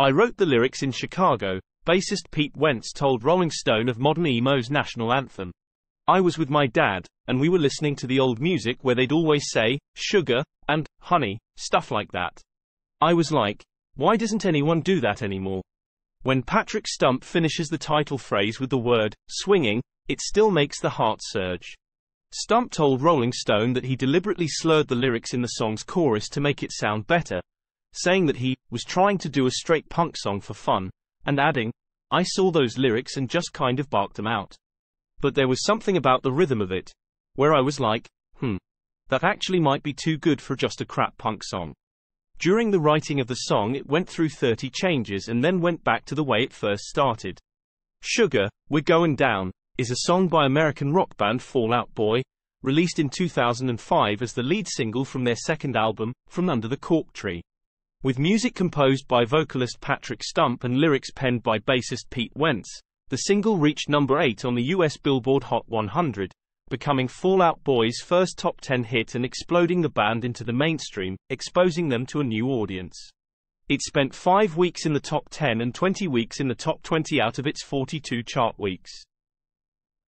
I wrote the lyrics in Chicago, bassist Pete Wentz told Rolling Stone of modern emo's national anthem. I was with my dad, and we were listening to the old music where they'd always say, sugar, and, honey, stuff like that. I was like, why doesn't anyone do that anymore? When Patrick Stump finishes the title phrase with the word, swinging, it still makes the heart surge. Stump told Rolling Stone that he deliberately slurred the lyrics in the song's chorus to make it sound better, saying that he was trying to do a straight punk song for fun, and adding, I saw those lyrics and just kind of barked them out. But there was something about the rhythm of it, where I was like, hmm, that actually might be too good for just a crap punk song. During the writing of the song it went through 30 changes and then went back to the way it first started. Sugar, We're Going Down, is a song by American rock band Fall Out Boy, released in 2005 as the lead single from their second album, From Under the Cork Tree. With music composed by vocalist Patrick Stump and lyrics penned by bassist Pete Wentz, the single reached number 8 on the US Billboard Hot 100, becoming Fall Out Boy's first top 10 hit and exploding the band into the mainstream, exposing them to a new audience. It spent five weeks in the top 10 and 20 weeks in the top 20 out of its 42 chart weeks.